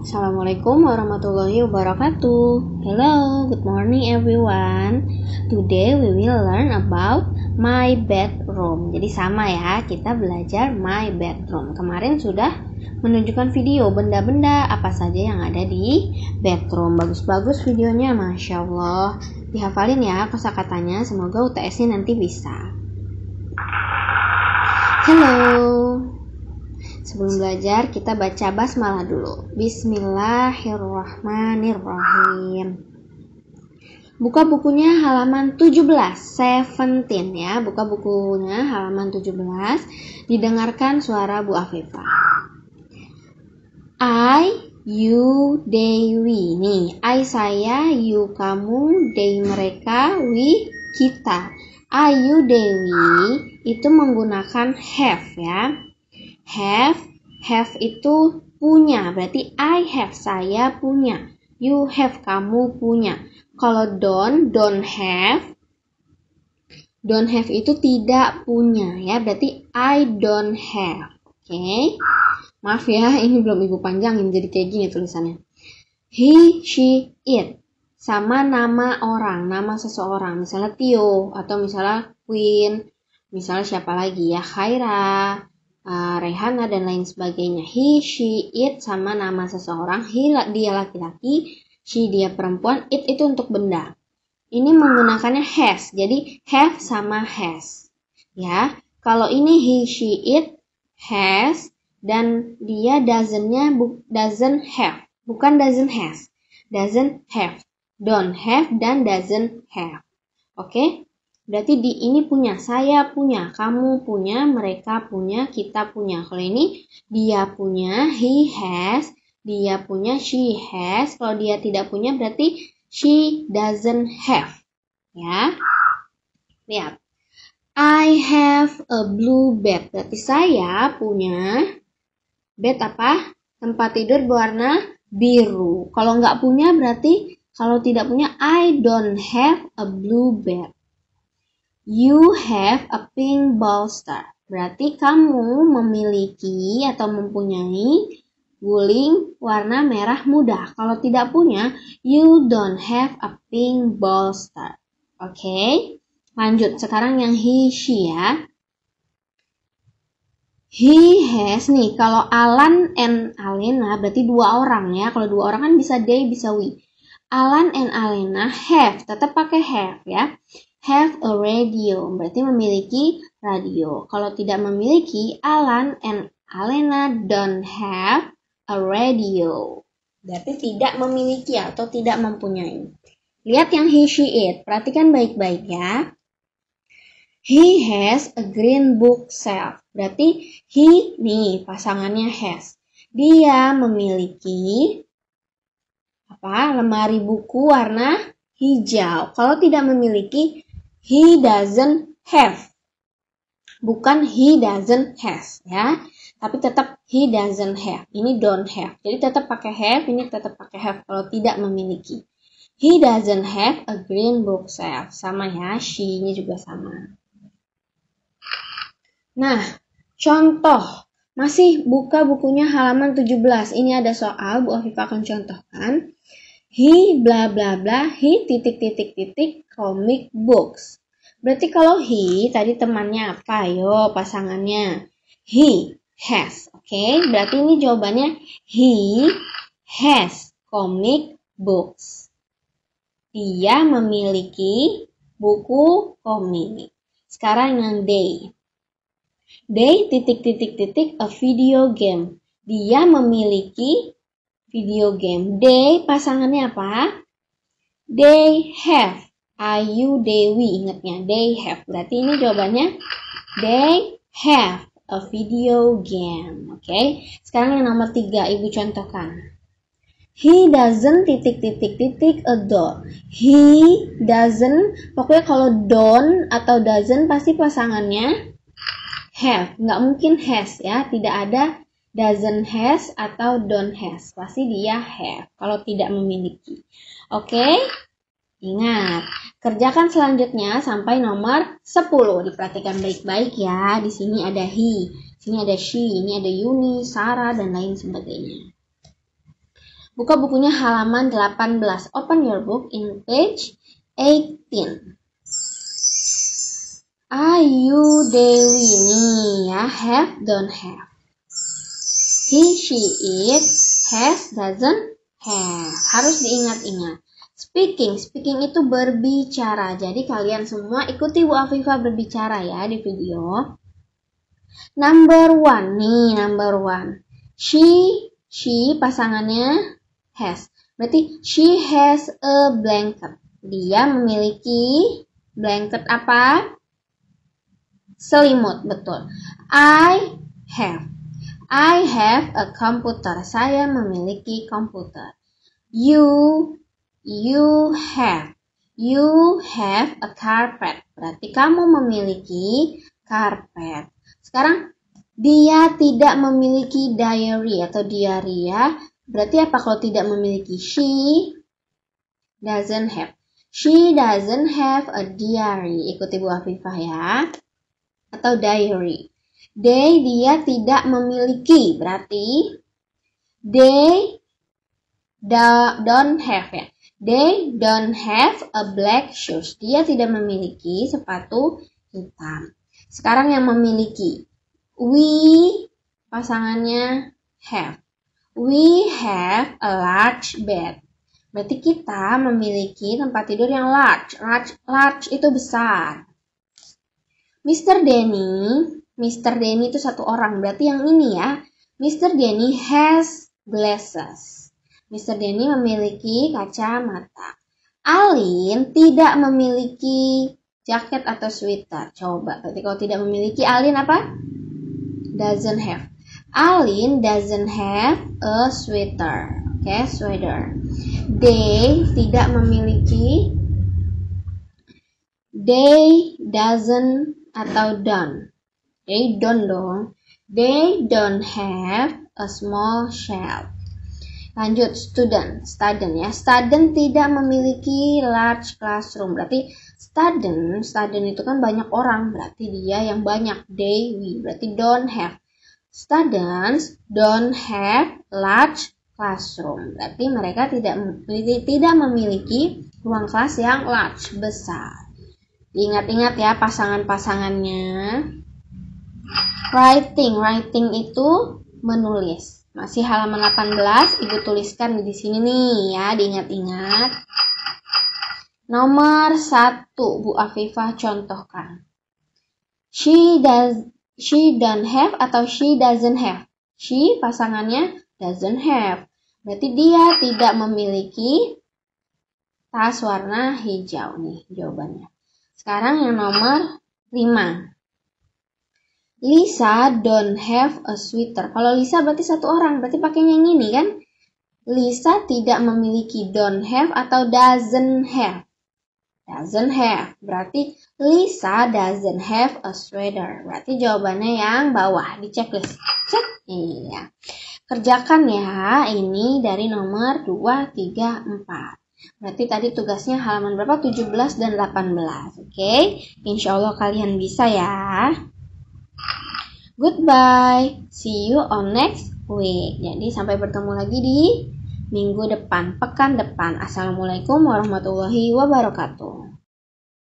Assalamualaikum warahmatullahi wabarakatuh. Hello, good morning everyone. Today we will learn about my bedroom. Jadi sama ya, kita belajar my bedroom. Kemarin sudah menunjukkan video benda-benda apa saja yang ada di bedroom. Bagus-bagus videonya, masya Allah. Dihafalin ya kosakatanya. Semoga UTS-nya nanti bisa. Hello. Belajar, kita baca basmalah dulu. Bismillahirrahmanirrahim. Buka bukunya halaman 17, 17 ya. Buka bukunya halaman 17. Didengarkan suara Bu Afifah. I, you, they, we. Nih, I saya, you kamu, they mereka, we kita. I, you, they, we itu menggunakan have ya have have itu punya. Berarti I have saya punya. You have kamu punya. Kalau don't don't have don't have itu tidak punya ya. Berarti I don't have oke okay? maaf ya ini belum ibu panjangin jadi kayak gini tulisannya. He she it. Sama nama orang nama seseorang. Misalnya Tio atau misalnya Queen. Misalnya siapa lagi ya? Khaira uh, Rehana dan lain sebagainya. He, she, it sama nama seseorang. He dia laki-laki, she dia perempuan, it itu untuk benda. Ini menggunakannya has. Jadi have sama has. Ya. Kalau ini he, she, it has dan dia doesn't-nya doesn't have. Bukan doesn't has. Doesn't have. Don't have dan doesn't have. Oke? Okay? Berarti di ini punya, saya punya, kamu punya, mereka punya, kita punya. Kalau ini dia punya, he has, dia punya, she has. Kalau dia tidak punya berarti she doesn't have. Ya. Lihat. I have a blue bed. Berarti saya punya bed apa? Tempat tidur berwarna biru. Kalau nggak punya berarti kalau tidak punya I don't have a blue bed. You have a pink bolster. Berarti kamu memiliki atau mempunyai guling warna merah muda. Kalau tidak punya, you don't have a pink bolster. Oke, okay? lanjut. Sekarang yang he, she ya. He has nih, kalau Alan and Alena berarti dua orang ya. Kalau dua orang kan bisa they, bisa we. Alan and Alena have, tetap pakai have ya have a radio, berarti memiliki radio. Kalau tidak memiliki, Alan and Alena don't have a radio. Berarti tidak memiliki atau tidak mempunyai. Lihat yang he, she, it. Perhatikan baik-baik ya. He has a green book shelf. Berarti he nih pasangannya has. Dia memiliki apa? lemari buku warna hijau. Kalau tidak memiliki he doesn't have. Bukan he doesn't has ya. Tapi tetap he doesn't have. Ini don't have. Jadi tetap pakai have, ini tetap pakai have kalau tidak memiliki. He doesn't have a green bookshelf. Sama ya, she-nya juga sama. Nah, contoh. Masih buka bukunya halaman 17. Ini ada soal, Bu Afifah akan contohkan. He bla bla bla, he titik titik titik comic books. Berarti kalau he tadi temannya apa? Yo, pasangannya. He has. Oke, okay? berarti ini jawabannya he has comic books. Dia memiliki buku komik. Sekarang yang they. They titik titik titik a video game. Dia memiliki video game. They pasangannya apa? They have. Ayu Dewi ingatnya. They have. Berarti ini jawabannya they have a video game. Oke. Okay? Sekarang yang nomor tiga ibu contohkan. He doesn't titik titik titik a door. He doesn't pokoknya kalau don't atau doesn't pasti pasangannya have. Nggak mungkin has ya. Tidak ada doesn't has atau don't has. Pasti dia have kalau tidak memiliki. Oke? Okay? Ingat, kerjakan selanjutnya sampai nomor 10. Diperhatikan baik-baik ya. Di sini ada he, sini ada she, ini ada Yuni, Sarah dan lain sebagainya. Buka bukunya halaman 18. Open your book in page 18. Ayu Dewi nih ya have don't have. He, she, it, has, doesn't have. Harus diingat-ingat. Speaking, speaking itu berbicara. Jadi kalian semua ikuti Bu Afifah berbicara ya di video. Number one nih, number one. She, she pasangannya has. Berarti she has a blanket. Dia memiliki blanket apa? Selimut, betul. I have. I have a computer. Saya memiliki komputer. You you have. You have a carpet. Berarti kamu memiliki karpet. Sekarang dia tidak memiliki diary atau diaria. Berarti apa kalau tidak memiliki? She doesn't have. She doesn't have a diary. Ikuti Bu Afifah ya atau diary. They dia tidak memiliki, berarti they don't have ya. They don't have a black shoes. Dia tidak memiliki sepatu hitam. Sekarang yang memiliki. We pasangannya have. We have a large bed. Berarti kita memiliki tempat tidur yang large. Large, large itu besar. Mr. Denny, Mr. Denny itu satu orang, berarti yang ini ya. Mr. Denny has glasses. Mr. Denny memiliki kacamata. Alin tidak memiliki jaket atau sweater. Coba, berarti kalau tidak memiliki, Alin apa? Doesn't have. Alin doesn't have a sweater. Oke, okay, sweater. They tidak memiliki. They doesn't atau don't. They don't dong. They don't have a small shelf. Lanjut, student. Student ya. Student tidak memiliki large classroom. Berarti student, student itu kan banyak orang. Berarti dia yang banyak. They, we. Berarti don't have. Students don't have large classroom. Berarti mereka tidak tidak memiliki ruang kelas yang large, besar. Ingat-ingat ya pasangan-pasangannya. Writing, writing itu menulis. Masih halaman 18, Ibu tuliskan di sini nih ya, diingat-ingat. Nomor satu, Bu Afifah contohkan. She does she don't have atau she doesn't have. She pasangannya doesn't have. Berarti dia tidak memiliki tas warna hijau nih jawabannya. Sekarang yang nomor 5. Lisa don't have a sweater. Kalau Lisa berarti satu orang, berarti pakainya yang ini kan? Lisa tidak memiliki don't have atau doesn't have. Doesn't have. Berarti Lisa doesn't have a sweater. Berarti jawabannya yang bawah di checklist. Cek. Iya. Kerjakan ya ini dari nomor 2, 3, 4. Berarti tadi tugasnya halaman berapa? 17 dan 18. Oke, okay? insya Allah kalian bisa ya. Goodbye. See you on next week. Jadi sampai bertemu lagi di minggu depan, pekan depan. Assalamualaikum warahmatullahi wabarakatuh.